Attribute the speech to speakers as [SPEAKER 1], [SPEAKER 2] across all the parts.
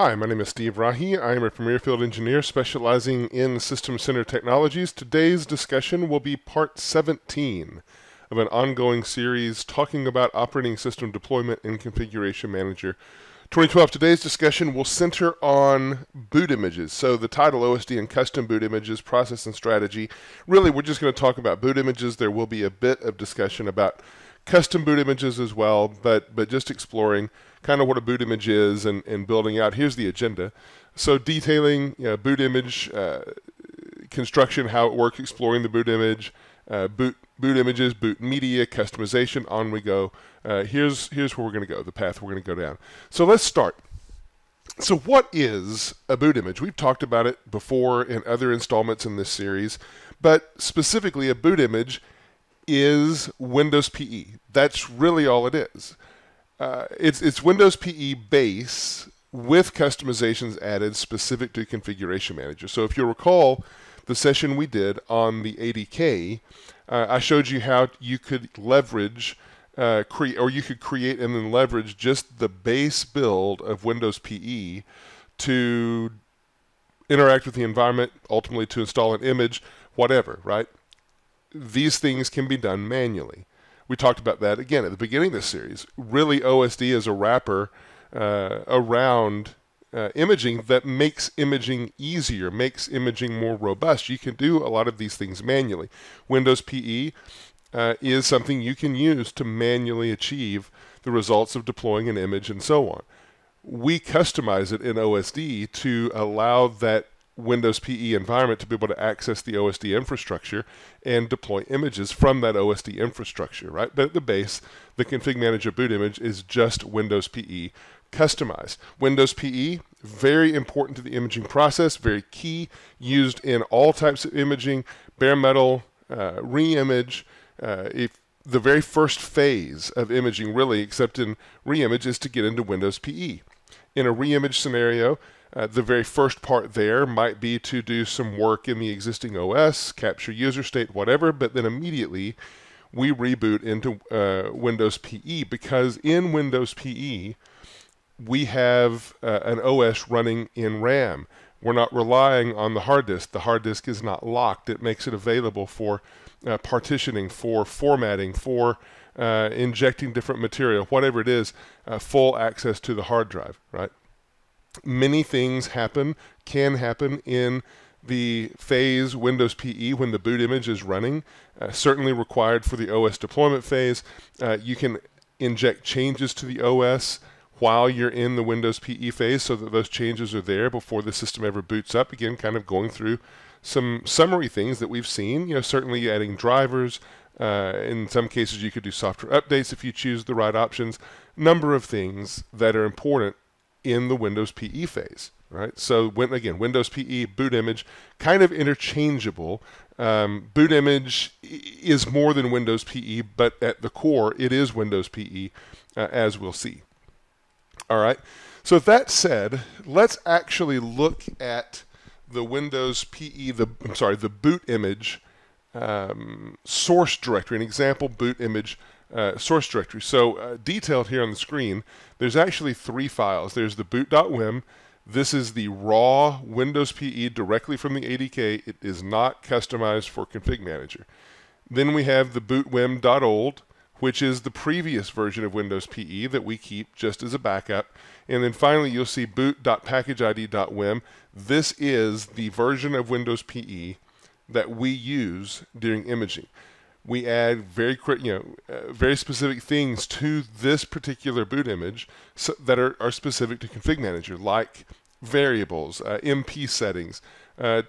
[SPEAKER 1] Hi, my name is Steve Rachui. I am a Premier Field Engineer specializing in System Center Technologies. Today's discussion will be part 17 of an ongoing series talking about operating system deployment and configuration manager. 2012. Today's discussion will center on boot images. So the title OSD and custom boot images, process and strategy. Really, we're just going to talk about boot images. There will be a bit of discussion about custom boot images as well, but but just exploring kind of what a boot image is and, and building out. Here's the agenda. So detailing you know, boot image uh, construction, how it works, exploring the boot image, uh, boot boot images, boot media, customization. On we go. Uh, here's here's where we're going to go. The path we're going to go down. So let's start. So what is a boot image? We've talked about it before in other installments in this series, but specifically a boot image is Windows PE. That's really all it is. Uh, it's it's Windows PE base with customizations added specific to Configuration Manager. So if you recall the session we did on the ADK, uh, I showed you how you could leverage uh, create or you could create and then leverage just the base build of Windows PE to interact with the environment, ultimately to install an image, whatever, right? These things can be done manually we talked about that again at the beginning of this series. Really, OSD is a wrapper uh, around uh, imaging that makes imaging easier, makes imaging more robust. You can do a lot of these things manually. Windows PE uh, is something you can use to manually achieve the results of deploying an image and so on. We customize it in OSD to allow that Windows PE environment to be able to access the OSD infrastructure and deploy images from that OSD infrastructure, right? But at the base, the config manager boot image is just Windows PE customized. Windows PE, very important to the imaging process, very key, used in all types of imaging, bare metal, uh, re-image. Uh, if the very first phase of imaging, really, except in re-image, is to get into Windows PE. In a re-image scenario, uh, the very first part there might be to do some work in the existing OS, capture user state, whatever, but then immediately we reboot into uh, Windows PE because in Windows PE we have uh, an OS running in RAM. We're not relying on the hard disk. The hard disk is not locked. It makes it available for uh, partitioning, for formatting, for uh, injecting different material, whatever it is, uh, full access to the hard drive, right? Many things happen, can happen in the phase Windows PE when the boot image is running, uh, certainly required for the OS deployment phase. Uh, you can inject changes to the OS while you're in the Windows PE phase so that those changes are there before the system ever boots up. Again, kind of going through some summary things that we've seen. You know, certainly adding drivers. Uh, in some cases, you could do software updates if you choose the right options. Number of things that are important in the Windows PE phase, right? So when again, Windows PE boot image kind of interchangeable. Um, boot image is more than Windows PE, but at the core, it is Windows PE, uh, as we'll see. All right. So that said, let's actually look at the Windows PE, the I'm sorry, the boot image um, source directory, an example boot image uh, source directory. So uh, detailed here on the screen, there's actually three files. There's the boot.wim. This is the raw Windows PE directly from the ADK. It is not customized for Config Manager. Then we have the bootwim.old, which is the previous version of Windows PE that we keep just as a backup. And then finally, you'll see boot.packageid.wim. This is the version of Windows PE that we use during imaging we add very you know uh, very specific things to this particular boot image so, that are, are specific to config manager like variables uh, mp settings uh,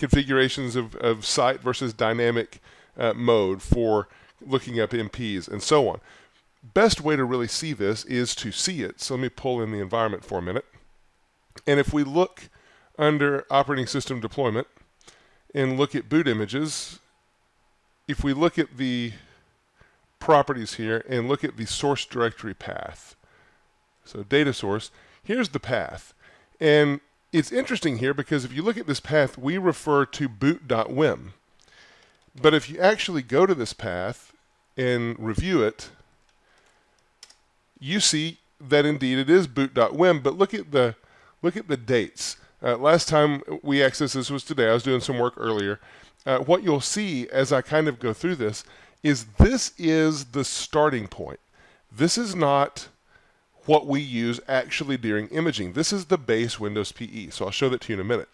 [SPEAKER 1] configurations of, of site versus dynamic uh, mode for looking up mps and so on. Best way to really see this is to see it. So let me pull in the environment for a minute. And if we look under operating system deployment and look at boot images if we look at the properties here and look at the source directory path, so data source, here's the path. And it's interesting here because if you look at this path, we refer to boot.wim. But if you actually go to this path and review it, you see that indeed it is boot.wim, but look at the look at the dates. Uh, last time we accessed this was today. I was doing some work earlier. Uh, what you'll see as I kind of go through this is this is the starting point. This is not what we use actually during imaging. This is the base Windows PE. So I'll show that to you in a minute.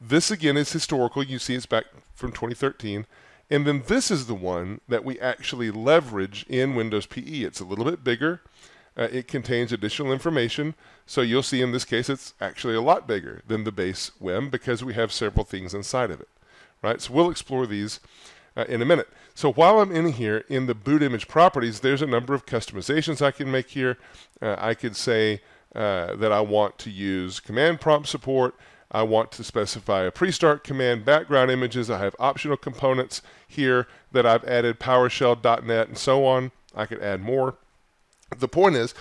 [SPEAKER 1] This again is historical. You see it's back from 2013. And then this is the one that we actually leverage in Windows PE. It's a little bit bigger. Uh, it contains additional information. So you'll see in this case it's actually a lot bigger than the base WIM because we have several things inside of it. Right? So we'll explore these uh, in a minute. So while I'm in here in the boot image properties, there's a number of customizations I can make here. Uh, I could say uh, that I want to use command prompt support. I want to specify a pre-start command, background images. I have optional components here that I've added, PowerShell.net, and so on. I could add more. The point is,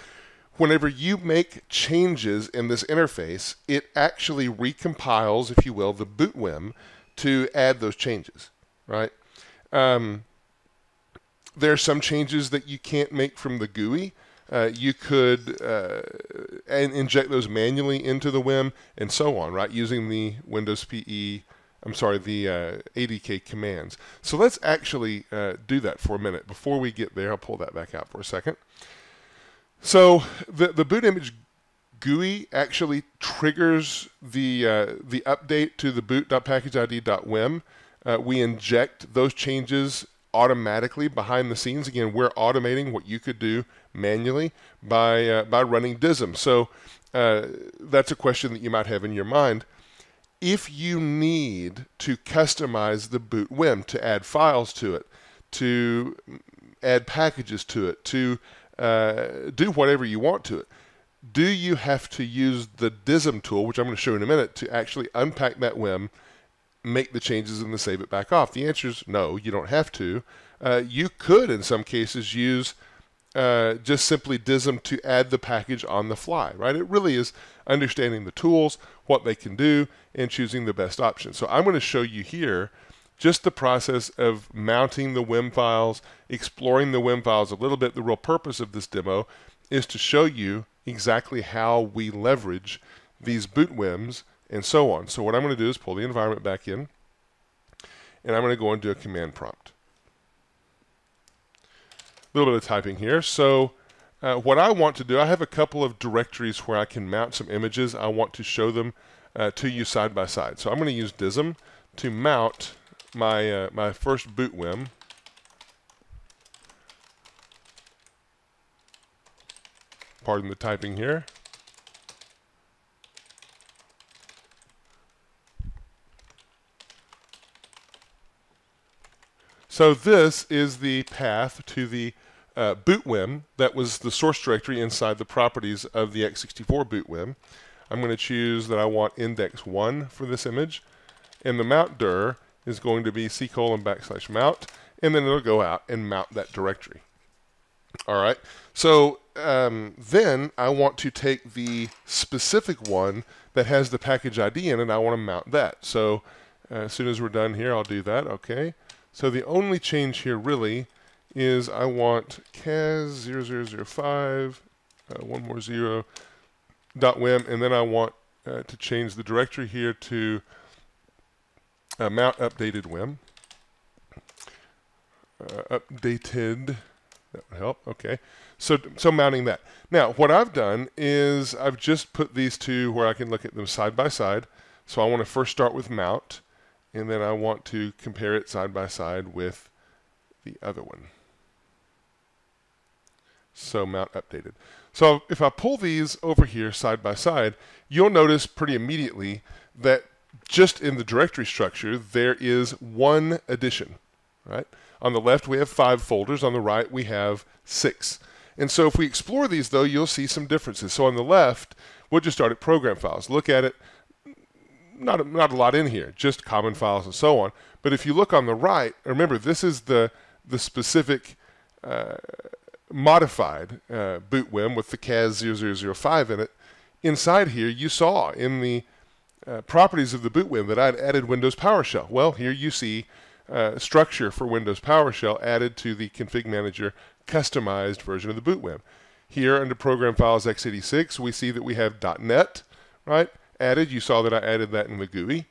[SPEAKER 1] whenever you make changes in this interface, it actually recompiles, if you will, the bootwim to add those changes, right? Um, there are some changes that you can't make from the GUI. Uh, you could uh, and inject those manually into the WIM and so on, right? Using the Windows PE, I'm sorry, the uh, ADK commands. So let's actually uh, do that for a minute. Before we get there, I'll pull that back out for a second. So the the boot image GUI actually triggers the uh, the update to the boot.packageid.wim uh, we inject those changes automatically behind the scenes. Again, we're automating what you could do manually by uh, by running DISM. So uh, that's a question that you might have in your mind. If you need to customize the boot WIM to add files to it, to add packages to it, to uh, do whatever you want to it, do you have to use the DISM tool, which I'm going to show in a minute, to actually unpack that WIM make the changes and then save it back off? The answer is no, you don't have to. Uh, you could, in some cases, use uh, just simply DISM to add the package on the fly, right? It really is understanding the tools, what they can do, and choosing the best option. So I'm going to show you here just the process of mounting the WIM files, exploring the WIM files a little bit. The real purpose of this demo is to show you exactly how we leverage these boot WIMs and so on. So what I'm going to do is pull the environment back in, and I'm going to go and do a command prompt. A little bit of typing here. So uh, what I want to do, I have a couple of directories where I can mount some images. I want to show them uh, to you side by side. So I'm going to use DISM to mount my, uh, my first boot WIM. Pardon the typing here. So this is the path to the uh, bootwim that was the source directory inside the properties of the x64 bootwim. I'm going to choose that I want index 1 for this image. And the mount dir is going to be c colon backslash mount. And then it'll go out and mount that directory. All right. So um, then I want to take the specific one that has the package ID in it. and I want to mount that. So uh, as soon as we're done here, I'll do that. Okay. So the only change here really is I want CAS 0005, uh, one more zero, dot WIM, and then I want uh, to change the directory here to uh, mount updated WIM. Uh, updated, that would help, okay. So, so mounting that. Now, what I've done is I've just put these two where I can look at them side by side. So I want to first start with mount and then I want to compare it side by side with the other one. So mount updated. So if I pull these over here side by side, you'll notice pretty immediately that just in the directory structure, there is one addition, right? On the left, we have five folders. On the right, we have six. And so if we explore these, though, you'll see some differences. So on the left, we'll just start at program files. Look at it not a, not a lot in here, just common files and so on. But if you look on the right, remember this is the the specific uh, modified uh, boot WIM with the CAS 0005 in it. Inside here, you saw in the uh, properties of the boot WIM that I'd added Windows PowerShell. Well, here you see uh, structure for Windows PowerShell added to the Config Manager customized version of the boot. Here under Program Files x86, we see that we have .NET right? Added, you saw that I added that in the GUI.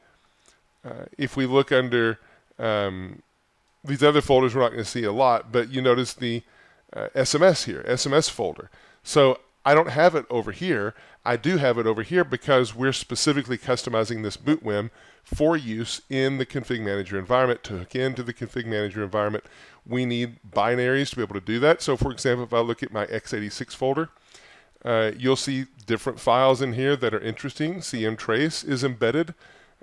[SPEAKER 1] Uh, if we look under um, these other folders, we're not going to see a lot, but you notice the uh, SMS here, SMS folder. So I don't have it over here. I do have it over here because we're specifically customizing this boot WIM for use in the config manager environment to hook into the config manager environment. We need binaries to be able to do that. So for example, if I look at my x86 folder, uh, you'll see different files in here that are interesting. CM trace is embedded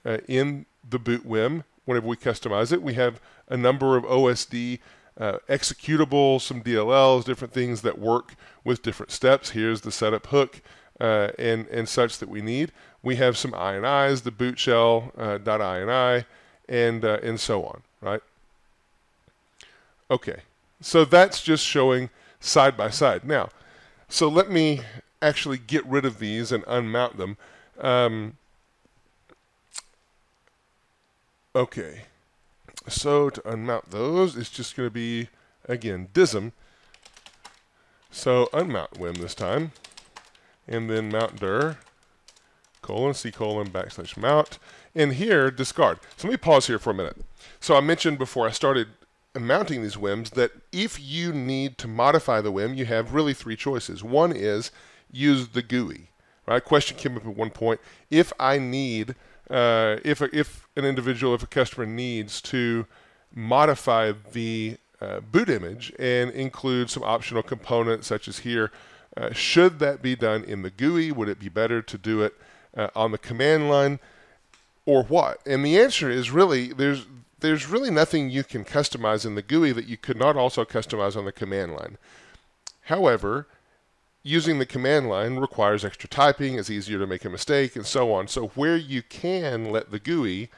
[SPEAKER 1] uh, in the boot WIM whenever we customize it. We have a number of OSD uh, executables, some DLLs, different things that work with different steps. Here's the setup hook uh, and, and such that we need. We have some INIs, the boot shell uh, .ini, and, uh, and so on, right? Okay, so that's just showing side by side. Now, so let me actually get rid of these and unmount them. Um, okay, so to unmount those, it's just going to be, again, DISM. So unmount WIM this time, and then mount dir, colon, C colon, backslash mount, and here, discard. So let me pause here for a minute. So I mentioned before I started mounting these WIMs that if you need to modify the WIM, you have really three choices. One is use the GUI. Right? Question came up at one point. If I need, uh, if a, if an individual, if a customer needs to modify the uh, boot image and include some optional components such as here, uh, should that be done in the GUI? Would it be better to do it uh, on the command line? Or what? And the answer is really there's there's really nothing you can customize in the GUI that you could not also customize on the command line. However, using the command line requires extra typing, it's easier to make a mistake, and so on. So where you can let the GUI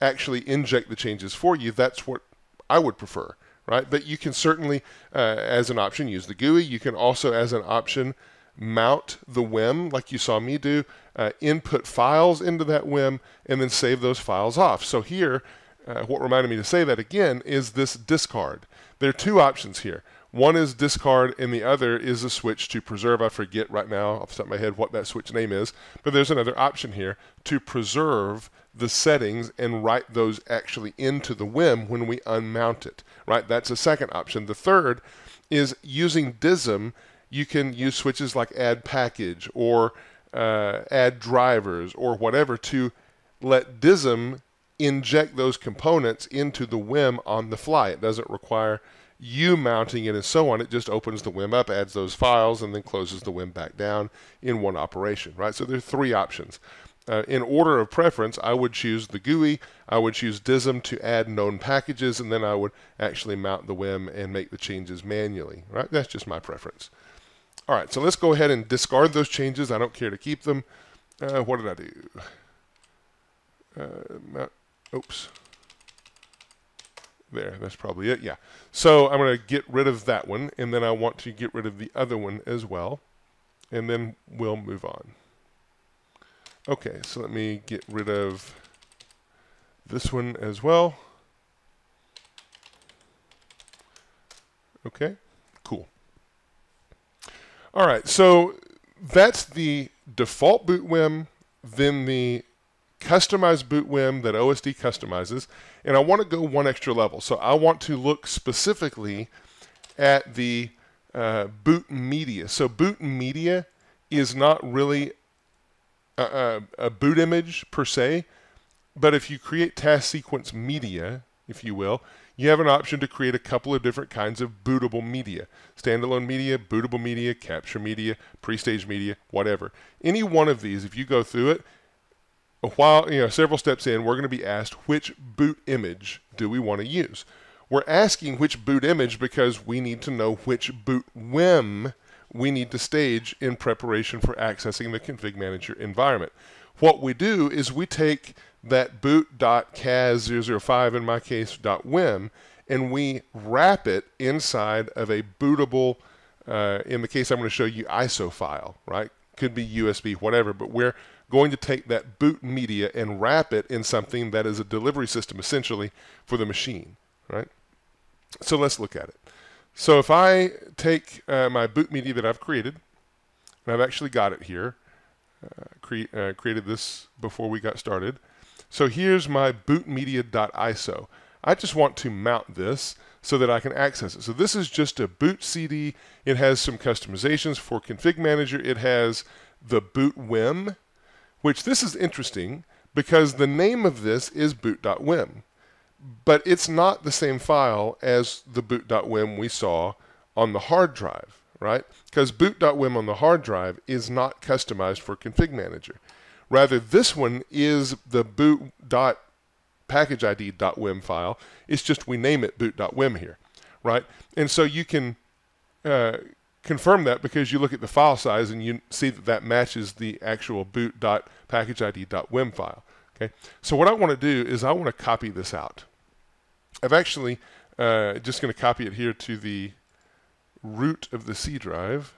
[SPEAKER 1] actually inject the changes for you, that's what I would prefer, right? But you can certainly, uh, as an option, use the GUI. You can also, as an option, mount the WIM like you saw me do, uh, input files into that WIM, and then save those files off. So here, uh, what reminded me to say that again is this discard. There are two options here. One is discard, and the other is a switch to preserve. I forget right now off the top of my head what that switch name is, but there's another option here to preserve the settings and write those actually into the WIM when we unmount it. Right? That's a second option. The third is using DISM. You can use switches like add package or uh, add drivers or whatever to let DISM inject those components into the WIM on the fly. It doesn't require you mounting it and so on. It just opens the WIM up, adds those files, and then closes the WIM back down in one operation, right? So there are three options. Uh, in order of preference, I would choose the GUI, I would choose DISM to add known packages, and then I would actually mount the WIM and make the changes manually, right? That's just my preference. All right, so let's go ahead and discard those changes. I don't care to keep them. Uh, what did I do? Uh, Oops. There, that's probably it. Yeah. So I'm going to get rid of that one, and then I want to get rid of the other one as well, and then we'll move on. Okay, so let me get rid of this one as well. Okay, cool. All right, so that's the default boot WIM, then the customized boot WIM that OSD customizes, and I want to go one extra level. So I want to look specifically at the uh, boot media. So boot media is not really a, a, a, boot image per se, but if you create task sequence media, if you will, you have an option to create a couple of different kinds of bootable media. Standalone media, bootable media, capture media, pre-stage media, whatever. Any one of these, if you go through it, while, you know, several steps in, we're going to be asked which boot image do we want to use. We're asking which boot image because we need to know which boot WIM we need to stage in preparation for accessing the config manager environment. What we do is we take that boot.cas005, in my case, .wim, and we wrap it inside of a bootable, uh, in the case I'm going to show you, ISO file, right? Could be USB, whatever, but we're going to take that boot media and wrap it in something that is a delivery system essentially for the machine, right? So let's look at it. So if I take uh, my boot media that I've created, and I've actually got it here, uh, cre- uh, created this before we got started. So here's my bootmedia.iso. I just want to mount this so that I can access it. So this is just a boot CD. It has some customizations for config manager. It has the boot wim, which this is interesting because the name of this is boot.wim. But it's not the same file as the boot.wim we saw on the hard drive, right? Because boot.wim on the hard drive is not customized for config manager. Rather, this one is the boot.packageid.wim file. It's just we name it boot.wim here, right? And so you can uh, confirm that because you look at the file size and you see that that matches the actual boot.packageid.wim file. Okay, so what I want to do is I want to copy this out. I've actually uh, just going to copy it here to the root of the C drive.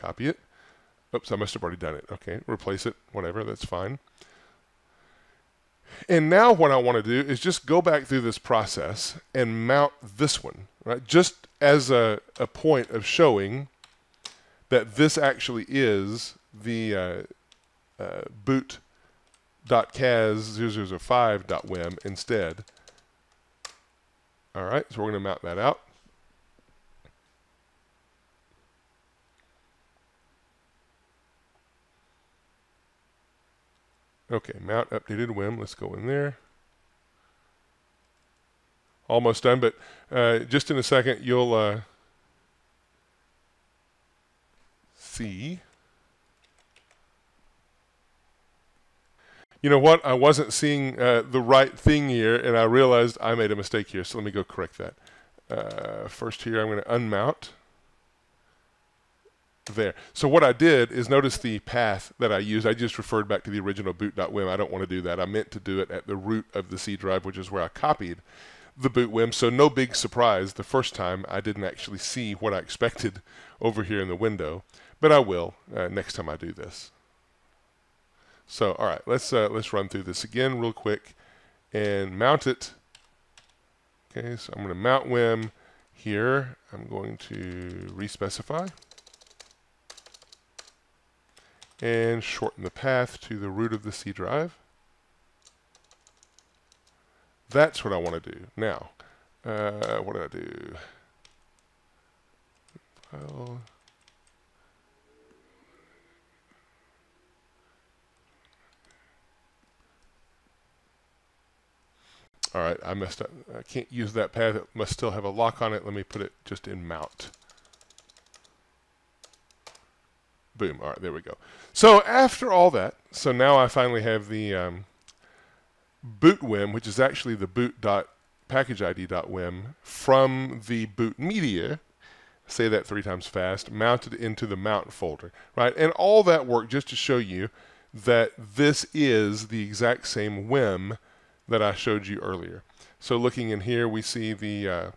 [SPEAKER 1] Copy it. Oops, I must have already done it. Okay, replace it, whatever, that's fine. And now what I want to do is just go back through this process and mount this one, right? Just as a, a point of showing that this actually is the uh, uh, boot.cas0005.wim instead. All right, so we're going to mount that out. Okay, mount updated WIM. Let's go in there. Almost done, but uh, just in a second you'll uh, see. You know what? I wasn't seeing uh, the right thing here, and I realized I made a mistake here. So let me go correct that. Uh, first here, I'm going to unmount there. So what I did is notice the path that I used. I just referred back to the original boot.wim. I don't want to do that. I meant to do it at the root of the C drive, which is where I copied the boot WIM. So no big surprise. The first time I didn't actually see what I expected over here in the window, but I will uh, next time I do this. So all right, let's uh, let's run through this again real quick and mount it. Okay, so I'm going to mount WIM here. I'm going to respecify and shorten the path to the root of the C drive. That's what I want to do. Now, uh, what do I do? File. All right, I messed up. I can't use that path. It must still have a lock on it. Let me put it just in mount. Boom. All right, there we go. So after all that, so now I finally have the um, bootwim, which is actually the boot.packageid.wim from the boot media. Say that three times fast. Mounted into the mount folder, right? And all that work just to show you that this is the exact same WIM that I showed you earlier. So looking in here, we see the uh,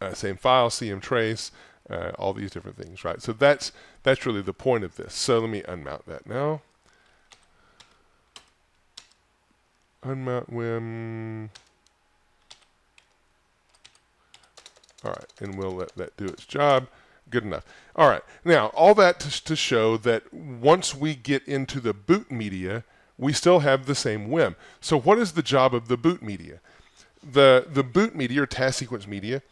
[SPEAKER 1] uh, same file, cm trace, uh, all these different things, right? So that's that's really the point of this. So let me unmount that now. Unmount WIM. All right, and we'll let that do its job. Good enough. All right, now all that to, to show that once we get into the boot media, we still have the same WIM. So what is the job of the boot media? The the boot media or task sequence media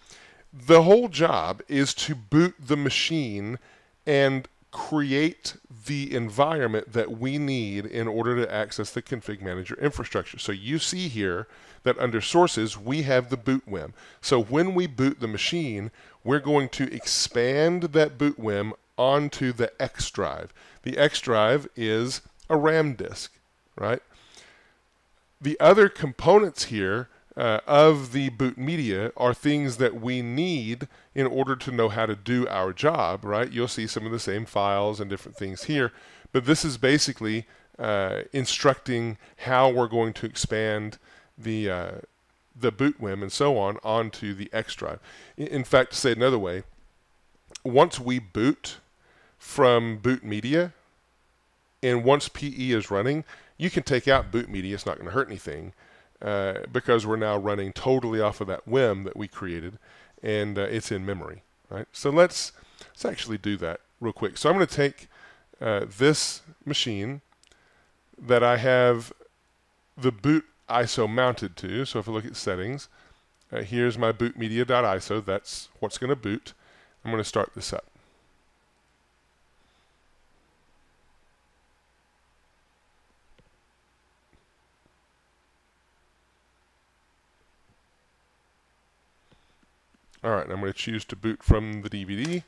[SPEAKER 1] the whole job is to boot the machine and create the environment that we need in order to access the config manager infrastructure. So you see here that under sources, we have the boot WIM. So when we boot the machine, we're going to expand that boot WIM onto the X drive. The X drive is a RAM disk, right? The other components here uh, of the boot media are things that we need in order to know how to do our job, right? You'll see some of the same files and different things here, but this is basically uh, instructing how we're going to expand the uh, the boot WIM and so on onto the X drive. In fact, to say it another way, once we boot from boot media, and once PE is running, you can take out boot media. It's not going to hurt anything uh, because we're now running totally off of that WIM that we created, and uh, it's in memory, right? So let's let's actually do that real quick. So I'm going to take uh, this machine that I have the boot ISO mounted to. So if I look at settings, uh, here's my boot media.iso. That's what's going to boot. I'm going to start this up. Alright, I'm going to choose to boot from the DVD.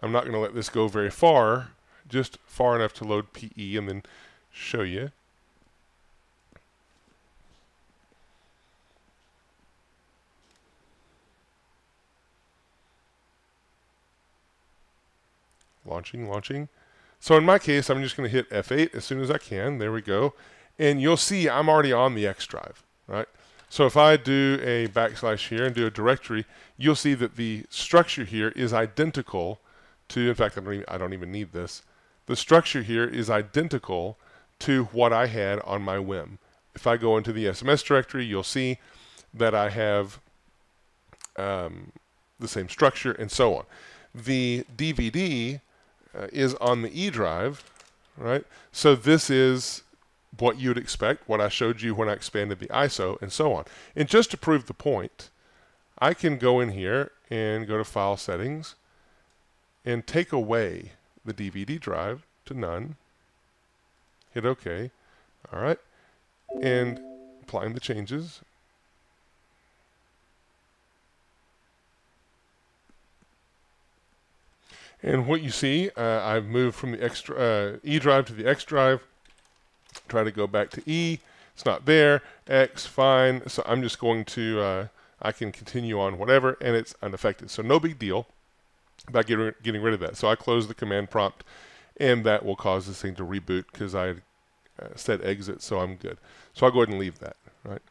[SPEAKER 1] I'm not going to let this go very far, just far enough to load PE and then show you. Launching, launching. So in my case, I'm just going to hit F8 as soon as I can. There we go. And you'll see I'm already on the X drive, right? So if I do a backslash here and do a directory, you'll see that the structure here is identical to, in fact, I don't even, I don't even need this. The structure here is identical to what I had on my WIM. If I go into the SMS directory, you'll see that I have um, the same structure and so on. The DVD uh, is on the E drive, right? So this is what you'd expect, what I showed you when I expanded the ISO, and so on. And just to prove the point, I can go in here and go to File Settings and take away the DVD drive to none. Hit OK. All right. And applying the changes. And what you see, uh, I've moved from the X, uh, E drive to the X drive. Try to go back to E. It's not there. X, fine. So I'm just going to, uh, I can continue on whatever, and it's unaffected. So no big deal about getting, getting rid of that. So I close the command prompt, and that will cause this thing to reboot because I uh, set exit, so I'm good. So I'll go ahead and leave that, right?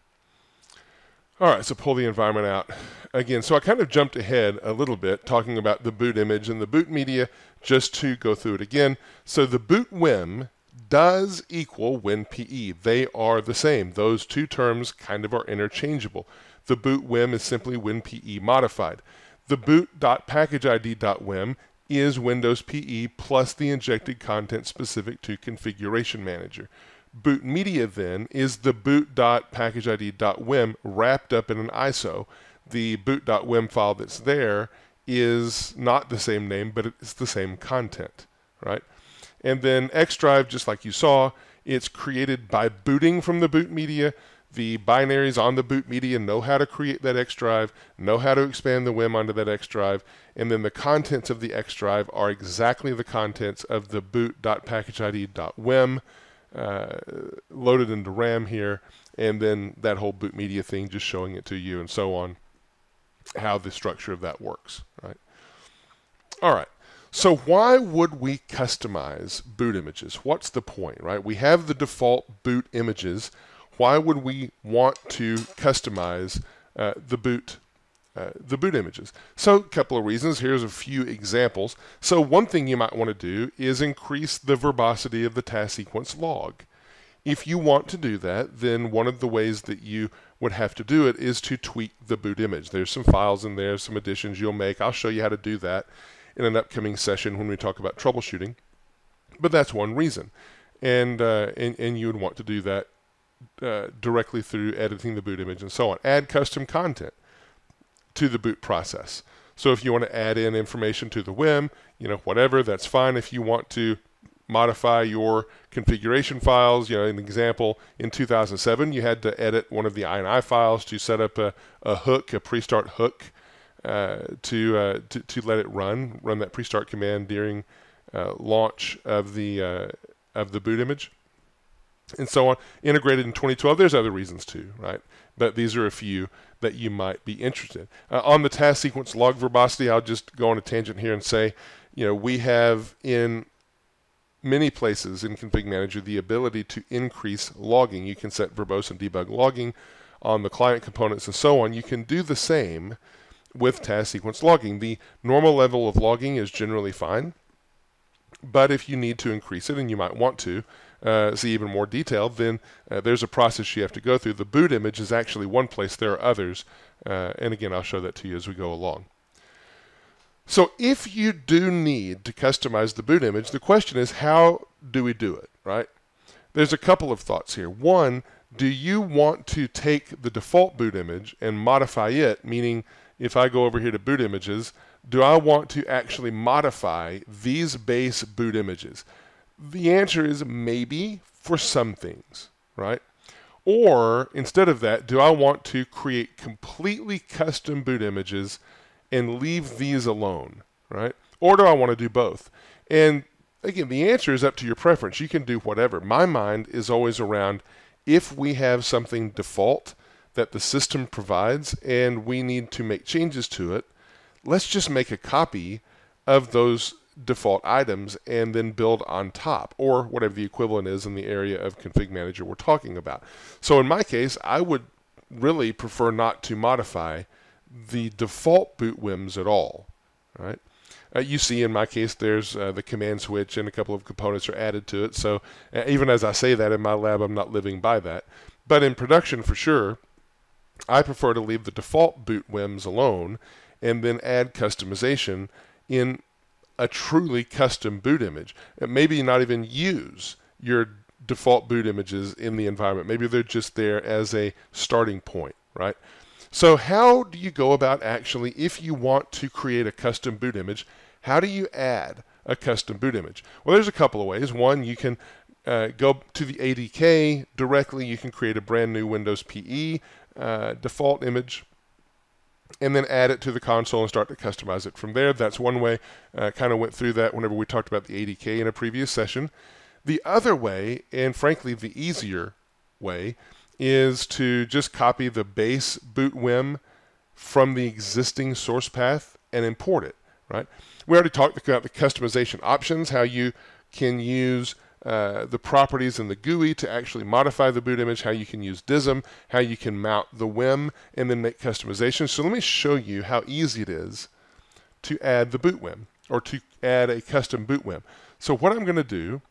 [SPEAKER 1] All right, so pull the environment out. Again, so I kind of jumped ahead a little bit talking about the boot image and the boot media just to go through it again. So the boot WIM does equal WinPE. They are the same. Those two terms kind of are interchangeable. The boot WIM is simply WinPE modified. The boot.packageid.wim is Windows PE plus the injected content specific to Configuration Manager boot media then is the boot.packageid.wim wrapped up in an ISO. The boot.wim file that's there is not the same name, but it's the same content, right? And then X drive, just like you saw, it's created by booting from the boot media. The binaries on the boot media know how to create that X drive, know how to expand the WIM onto that X drive, and then the contents of the X drive are exactly the contents of the boot.packageid.wim uh, loaded into RAM here, and then that whole boot media thing just showing it to you and so on, how the structure of that works, right? All right. So why would we customize boot images? What's the point, right? We have the default boot images. Why would we want to customize uh, the boot uh, the boot images. So a couple of reasons. Here's a few examples. So one thing you might want to do is increase the verbosity of the task sequence log. If you want to do that, then one of the ways that you would have to do it is to tweak the boot image. There's some files in there, some additions you'll make. I'll show you how to do that in an upcoming session when we talk about troubleshooting. But that's one reason. And, uh, and, and you would want to do that uh, directly through editing the boot image and so on. Add custom content to the boot process. So if you want to add in information to the WIM, you know, whatever, that's fine. If you want to modify your configuration files, you know, an example, in 2007, you had to edit one of the INI files to set up a, a hook, a pre-start hook, to, uh, to, to let it run, run that pre-start command during uh, launch of the uh, of the boot image, and so on. Integrated in 2012. There's other reasons too, right? But these are a few that you might be interested. Uh, on the task sequence log verbosity, I'll just go on a tangent here and say, you know, we have in many places in Config Manager the ability to increase logging. You can set verbose and debug logging on the client components and so on. You can do the same with task sequence logging. The normal level of logging is generally fine, but if you need to increase it, and you might want to, uh, see even more detail, then uh, there's a process you have to go through. The boot image is actually one place. There are others, uh, and again, I'll show that to you as we go along. So if you do need to customize the boot image, the question is how do we do it, right? There's a couple of thoughts here. One, do you want to take the default boot image and modify it, meaning if I go over here to boot images, do I want to actually modify these base boot images? The answer is maybe for some things, right? Or instead of that, do I want to create completely custom boot images and leave these alone, right? Or do I want to do both? And again, the answer is up to your preference. You can do whatever. My mind is always around if we have something default that the system provides and we need to make changes to it, let's just make a copy of those default items and then build on top or whatever the equivalent is in the area of config manager we're talking about. So in my case, I would really prefer not to modify the default boot WIMs at all, right? Uh, you see in my case there's uh, the command switch and a couple of components are added to it. So uh, even as I say that in my lab, I'm not living by that. But in production, for sure, I prefer to leave the default boot WIMs alone and then add customization in a truly custom boot image. And maybe not even use your default boot images in the environment. Maybe they're just there as a starting point, right? So how do you go about actually, if you want to create a custom boot image, how do you add a custom boot image? Well, there's a couple of ways. One, you can uh, go to the ADK directly. You can create a brand new Windows PE uh, default image and then add it to the console and start to customize it from there. That's one way. Uh, kind of went through that whenever we talked about the ADK in a previous session. The other way, and frankly the easier way, is to just copy the base boot WIM from the existing source path and import it, right? We already talked about the customization options, how you can use uh, the properties in the GUI to actually modify the boot image, how you can use DISM, how you can mount the WIM, and then make customizations. So let me show you how easy it is to add the boot WIM or to add a custom boot WIM. So what I'm going to do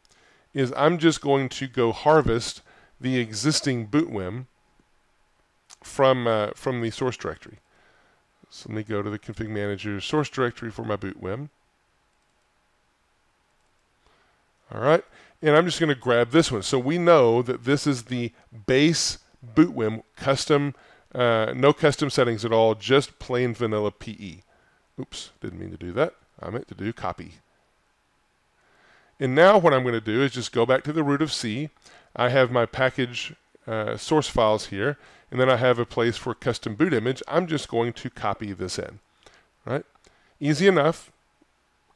[SPEAKER 1] is I'm just going to go harvest the existing boot WIM from, uh, from the source directory. So let me go to the config manager source directory for my boot WIM. All right, and I'm just going to grab this one. So we know that this is the base boot WIM custom, uh, no custom settings at all, just plain vanilla PE. Oops, didn't mean to do that. I meant to do copy. And now what I'm going to do is just go back to the root of C. I have my package uh, source files here, and then I have a place for custom boot image. I'm just going to copy this in, right? Easy enough.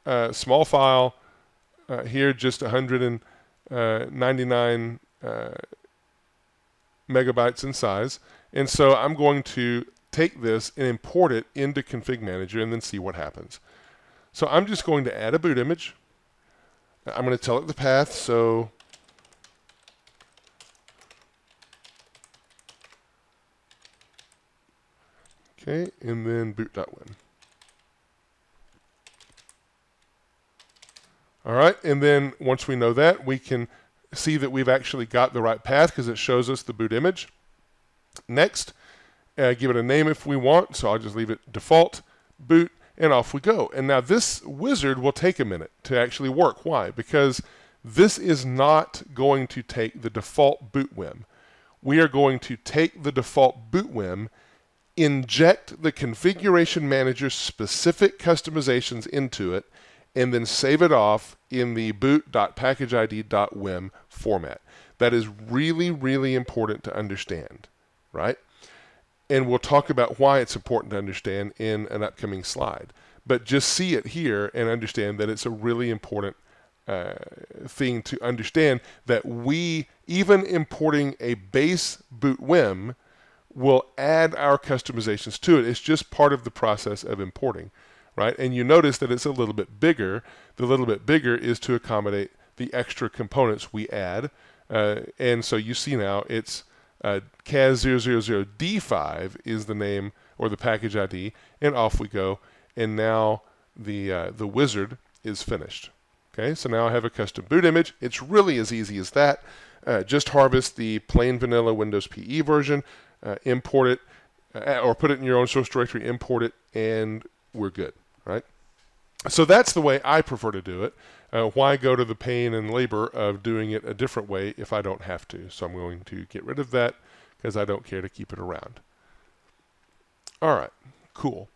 [SPEAKER 1] Uh, small file uh, here, just 199 uh, uh, megabytes in size. And so I'm going to take this and import it into Config Manager and then see what happens. So I'm just going to add a boot image. I'm going to tell it the path. So Okay, and then boot.wim. All right, and then once we know that, we can see that we've actually got the right path because it shows us the boot image. Next, uh, give it a name if we want, so I'll just leave it default, boot, and off we go. And now this wizard will take a minute to actually work. Why? Because this is not going to take the default boot WIM. We are going to take the default boot WIM inject the configuration manager's specific customizations into it, and then save it off in the boot.packageid.wim format. That is really, really important to understand, right? And we'll talk about why it's important to understand in an upcoming slide. But just see it here and understand that it's a really important uh, thing to understand that we, even importing a base boot WIM, will add our customizations to it. It's just part of the process of importing, right? And you notice that it's a little bit bigger. The little bit bigger is to accommodate the extra components we add. Uh, and so you see now it's uh, CAS000D5 is the name or the package ID, and off we go. And now the uh, the wizard is finished. Okay, so now I have a custom boot image. It's really as easy as that. Uh, just harvest the plain vanilla Windows PE version, uh, import it, uh, or put it in your own source directory, import it, and we're good, right? So that's the way I prefer to do it. Uh, why go to the pain and labor of doing it a different way if I don't have to? So I'm going to get rid of that because I don't care to keep it around. All right, cool.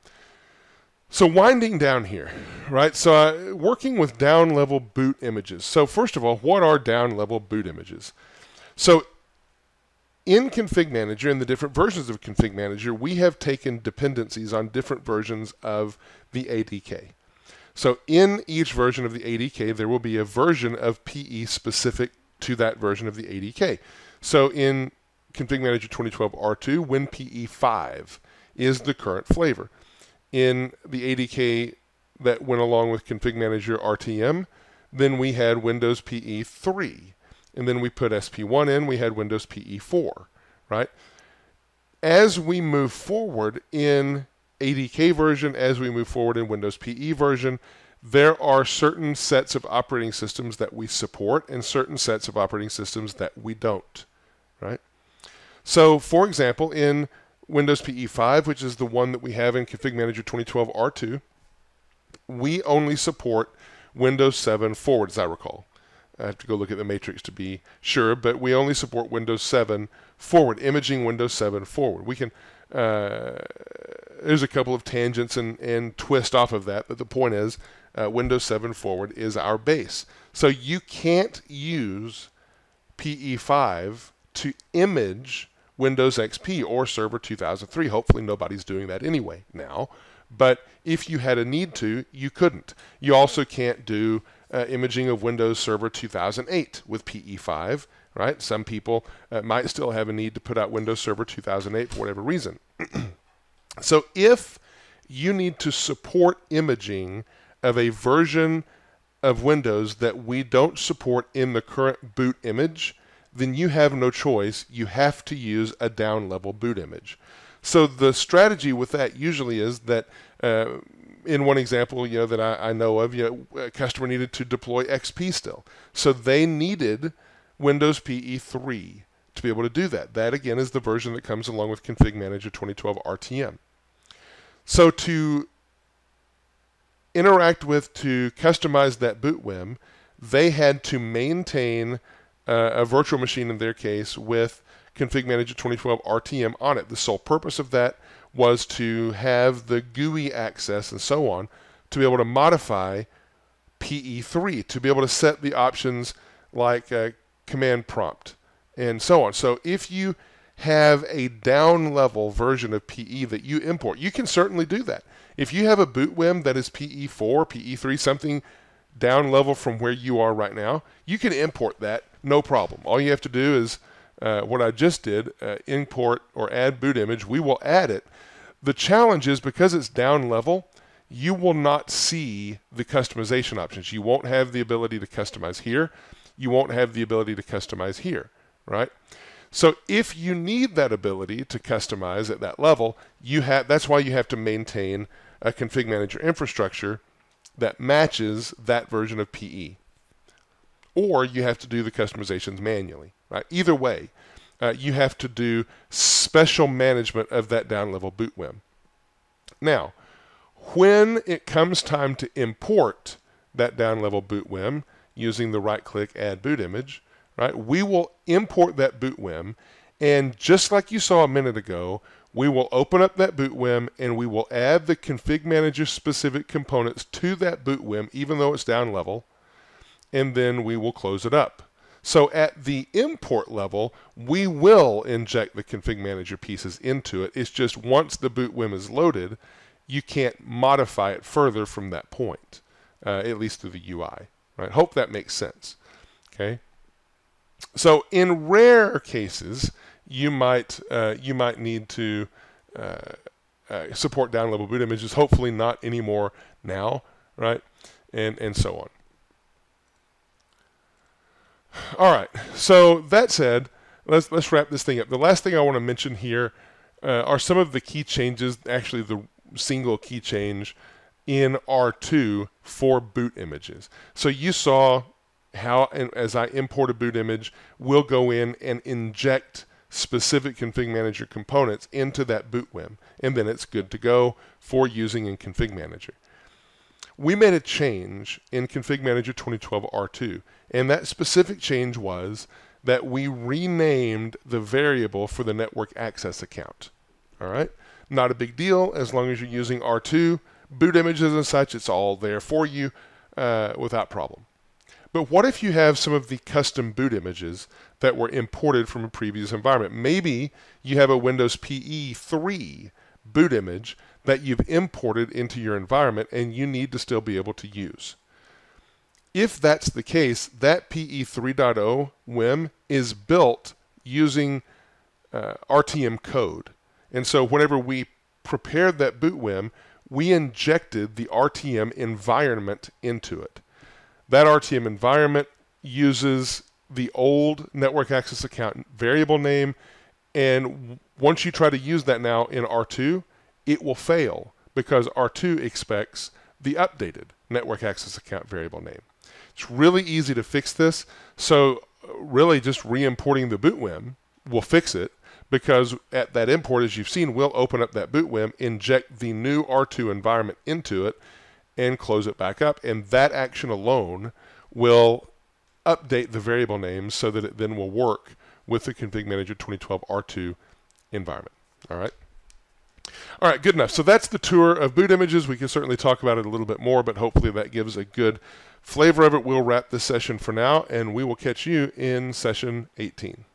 [SPEAKER 1] So winding down here, right? So uh, working with down level boot images. So first of all, what are down level boot images? So in Config Manager, in the different versions of Config Manager, we have taken dependencies on different versions of the ADK. So in each version of the ADK, there will be a version of PE specific to that version of the ADK. So in Config Manager 2012 R2, WinPE5 is the current flavor. In the ADK that went along with Config Manager RTM, then we had Windows PE 3. And then we put SP1 in, we had Windows PE 4, right? As we move forward in ADK version, as we move forward in Windows PE version, there are certain sets of operating systems that we support and certain sets of operating systems that we don't, right? So, for example, in Windows PE 5, which is the one that we have in Config Manager 2012 R2, we only support Windows 7 forward, as I recall. I have to go look at the matrix to be sure, but we only support Windows 7 forward, imaging Windows 7 forward. We can, uh, there's a couple of tangents and, and twist off of that, but the point is uh, Windows 7 forward is our base. So you can't use PE5 to image Windows XP or Server 2003. Hopefully, nobody's doing that anyway now. But if you had a need to, you couldn't. You also can't do uh, imaging of Windows Server 2008 with PE5, right? Some people uh, might still have a need to put out Windows Server 2008 for whatever reason. so if you need to support imaging of a version of Windows that we don't support in the current boot image, then you have no choice. You have to use a down level boot image. So the strategy with that usually is that uh, in one example, you know that I, I, know of, you know, a customer needed to deploy XP still, so they needed Windows PE 3 to be able to do that. That again is the version that comes along with Config Manager 2012 RTM. So to interact with to customize that boot WIM, they had to maintain uh, a virtual machine in their case with Config Manager 2012 RTM on it. The sole purpose of that was to have the GUI access and so on to be able to modify PE3, to be able to set the options like uh, command prompt and so on. So if you have a down level version of PE that you import, you can certainly do that. If you have a boot WIM that is PE4, PE3, something down level from where you are right now, you can import that no problem. All you have to do is uh, what I just did, uh, import or add boot image. We will add it. The challenge is because it's down level, you will not see the customization options. You won't have the ability to customize here. You won't have the ability to customize here, right? So if you need that ability to customize at that level, you have that's why you have to maintain a config manager infrastructure that matches that version of PE or you have to do the customizations manually. Right? Either way, uh, you have to do special management of that down level boot WIM. Now, when it comes time to import that down level boot WIM using the right click add boot image, right, we will import that boot WIM and just like you saw a minute ago, we will open up that boot WIM and we will add the config manager specific components to that boot WIM even though it's down level and then we will close it up. So at the import level, we will inject the config manager pieces into it. It's just once the boot WIM is loaded, you can't modify it further from that point, uh, at least through the UI. Right? Hope that makes sense. Okay. So in rare cases, you might uh, you might need to uh, uh support down level boot images. Hopefully not anymore now, right? And and so on. All right. So that said, let's let's wrap this thing up. The last thing I want to mention here uh, are some of the key changes. Actually, the single key change in R2 for boot images. So you saw how, as I import a boot image, we'll go in and inject specific config manager components into that boot WIM, and then it's good to go for using in config manager. we made a change in Config Manager 2012 R2. And that specific change was that we renamed the variable for the network access account. All right? Not a big deal as long as you're using R2. Boot images and such, it's all there for you uh, without problem. But what if you have some of the custom boot images that were imported from a previous environment? Maybe you have a Windows PE 3 boot image that you've imported into your environment and you need to still be able to use. If that's the case, that PE 3.0 WIM is built using uh, RTM code. And so whenever we prepared that boot WIM, we injected the RTM environment into it. That RTM environment uses the old network access account variable name, and once you try to use that now in R2, it will fail because R2 expects the updated network access account variable name. It's really easy to fix this. So really just re-importing the boot WIM will fix it because at that import, as you've seen, we'll open up that boot WIM, inject the new R2 environment into it, and close it back up. And that action alone will update the variable names so that it then will work with the Config Manager 2012 R2 environment. All right. All right, good enough. So that's the tour of boot images. We can certainly talk about it a little bit more, but hopefully that gives a good flavor of it. We'll wrap this session for now, and we will catch you in session 18.